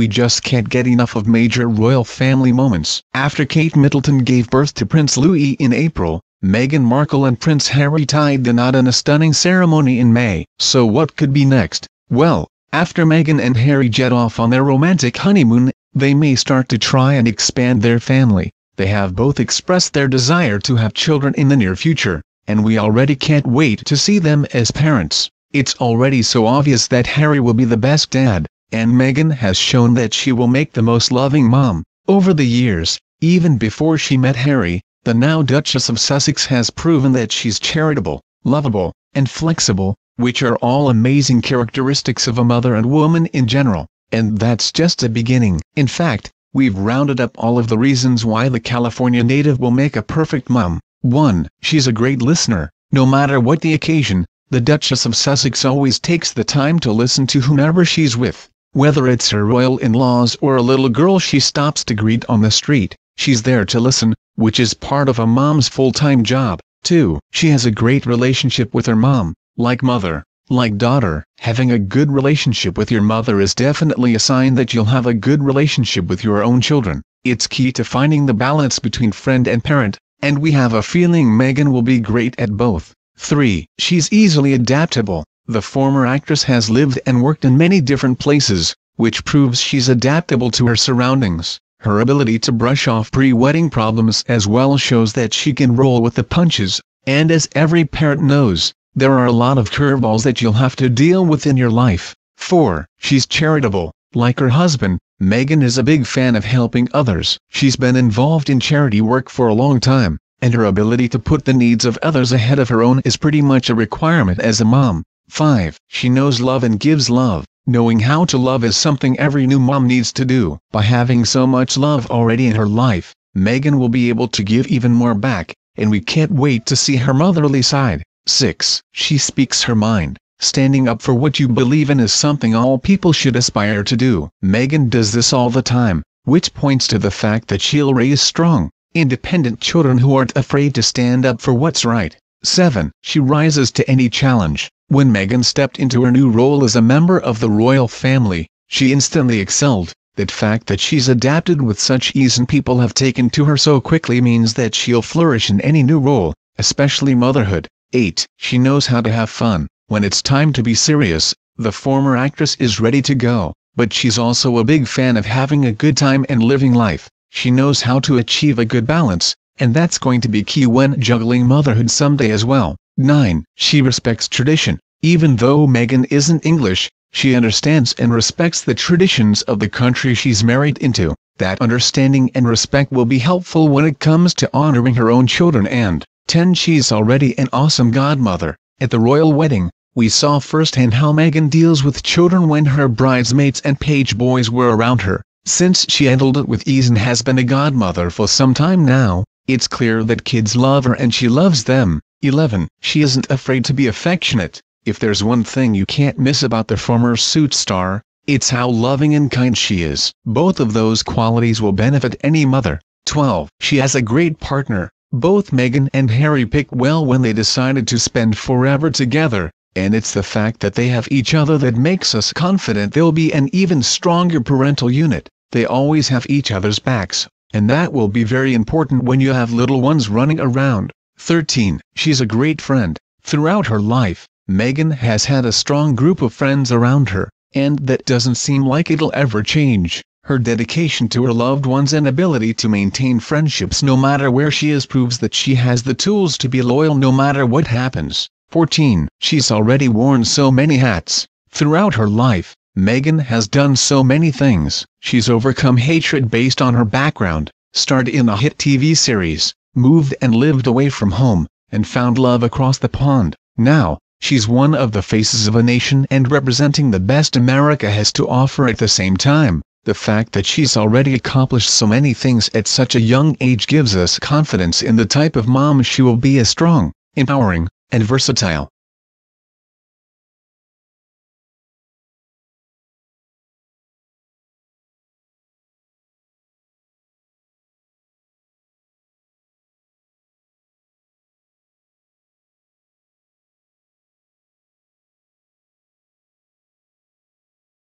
we just can't get enough of major royal family moments. After Kate Middleton gave birth to Prince Louis in April, Meghan Markle and Prince Harry tied the knot in a stunning ceremony in May. So what could be next? Well, after Meghan and Harry jet off on their romantic honeymoon, they may start to try and expand their family. They have both expressed their desire to have children in the near future, and we already can't wait to see them as parents. It's already so obvious that Harry will be the best dad, and Meghan has shown that she will make the most loving mom. Over the years, even before she met Harry, the now Duchess of Sussex has proven that she's charitable, lovable, and flexible, which are all amazing characteristics of a mother and woman in general, and that's just a beginning. In fact, we've rounded up all of the reasons why the California native will make a perfect mom. 1. She's a great listener, no matter what the occasion, the Duchess of Sussex always takes the time to listen to whomever she's with. Whether it's her royal in-laws or a little girl she stops to greet on the street, she's there to listen, which is part of a mom's full-time job. too. She has a great relationship with her mom, like mother, like daughter. Having a good relationship with your mother is definitely a sign that you'll have a good relationship with your own children. It's key to finding the balance between friend and parent, and we have a feeling Meghan will be great at both. 3. She's easily adaptable. The former actress has lived and worked in many different places, which proves she's adaptable to her surroundings. Her ability to brush off pre-wedding problems as well shows that she can roll with the punches, and as every parent knows, there are a lot of curveballs that you'll have to deal with in your life. 4. She's charitable. Like her husband, Meghan is a big fan of helping others. She's been involved in charity work for a long time, and her ability to put the needs of others ahead of her own is pretty much a requirement as a mom. 5. She knows love and gives love. Knowing how to love is something every new mom needs to do. By having so much love already in her life, Meghan will be able to give even more back, and we can't wait to see her motherly side. 6. She speaks her mind. Standing up for what you believe in is something all people should aspire to do. Meghan does this all the time, which points to the fact that she'll raise strong, independent children who aren't afraid to stand up for what's right. 7. She rises to any challenge. When Meghan stepped into her new role as a member of the royal family, she instantly excelled. That fact that she's adapted with such ease and people have taken to her so quickly means that she'll flourish in any new role, especially motherhood. 8. She knows how to have fun. When it's time to be serious, the former actress is ready to go, but she's also a big fan of having a good time and living life. She knows how to achieve a good balance, and that's going to be key when juggling motherhood someday as well. 9. She respects tradition. Even though Meghan isn't English, she understands and respects the traditions of the country she's married into. That understanding and respect will be helpful when it comes to honoring her own children and 10. She's already an awesome godmother. At the royal wedding, we saw firsthand how Meghan deals with children when her bridesmaids and page boys were around her. Since she handled it with ease and has been a godmother for some time now, it's clear that kids love her and she loves them. 11. She isn't afraid to be affectionate. If there's one thing you can't miss about the former Suits star, it's how loving and kind she is. Both of those qualities will benefit any mother. 12. She has a great partner. Both Meghan and Harry picked well when they decided to spend forever together, and it's the fact that they have each other that makes us confident they'll be an even stronger parental unit. They always have each other's backs, and that will be very important when you have little ones running around. 13. She's a great friend. Throughout her life, Meghan has had a strong group of friends around her, and that doesn't seem like it'll ever change. Her dedication to her loved ones and ability to maintain friendships no matter where she is proves that she has the tools to be loyal no matter what happens. 14. She's already worn so many hats. Throughout her life, Meghan has done so many things. She's overcome hatred based on her background, starred in a hit TV series, moved and lived away from home, and found love across the pond. Now, she's one of the faces of a nation and representing the best America has to offer at the same time. The fact that she's already accomplished so many things at such a young age gives us confidence in the type of mom she will be as strong, empowering, and versatile.